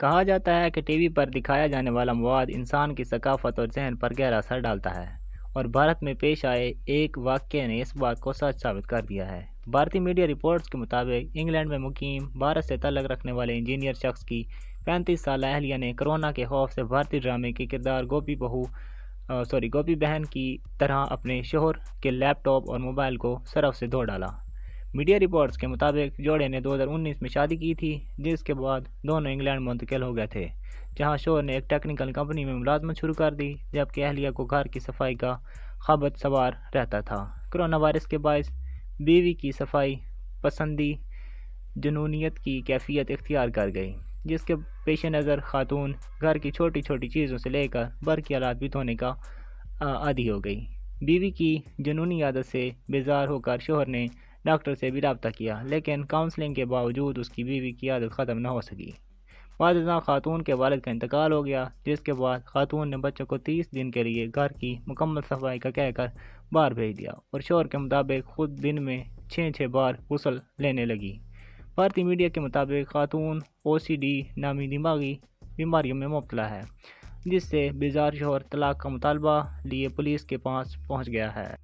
कहा जाता है कि टीवी पर दिखाया जाने वाला मवाद इंसान की सकाफत और जहन पर गहरा असर डालता है, और भारत में पेश आए एक वाक्य ने इस बात को सच साबित कर दिया है। भारतीय मीडिया रिपोर्ट्स के मुताबिक, इंग्लैंड में मुकीम, भारत से तलक रखने वाले इंजीनियर शख्स की पैंतीस साल अहलिया ने कोरोना के खौफ से भारतीय ड्रामे के किरदार गोपी बहू सॉरी गोपी बहन की तरह अपने शोहर के लैपटॉप और मोबाइल को सरफ से धो डाला। मीडिया रिपोर्ट्स के मुताबिक जोड़े ने 2019 में शादी की थी, जिसके बाद दोनों इंग्लैंड मुंतकिल हो गए थे, जहाँ शोर ने एक टेक्निकल कंपनी में मुलाजमत शुरू कर दी, जबकि अहलिया को घर की सफ़ाई का खबत सवार रहता था। कोरोना वायरस के बायस बीवी की सफ़ाई पसंदी जुनूनीत की कैफियत इख्तियार कर गई, जिसके पेश नज़र खातून घर की छोटी छोटी चीज़ों से लेकर बर की आलात भी धोने का आदि हो गई। बीवी की जुनूनी आदत से बेजार होकर शोहर ने डॉक्टर से भी रबता किया, लेकिन काउंसलिंग के बावजूद उसकी बीवी की आदत ख़त्म न हो सकी। बाद खातून के वालद का इंतकाल हो गया, जिसके बाद खातून ने बच्चों को तीस दिन के लिए घर की मुकम्मल सफ़ाई का कहकर बाहर भेज दिया और शोर के मुताबिक खुद दिन में छः छः बार गुसल लेने लगी। भारतीय मीडिया के मुताबिक खातून ओ सी डी नामी दिमागी बीमारियों में मुबतला है, जिससे बेजार शोहर तलाक का मुतालबा लिए पुलिस के पास पहुँच गया है।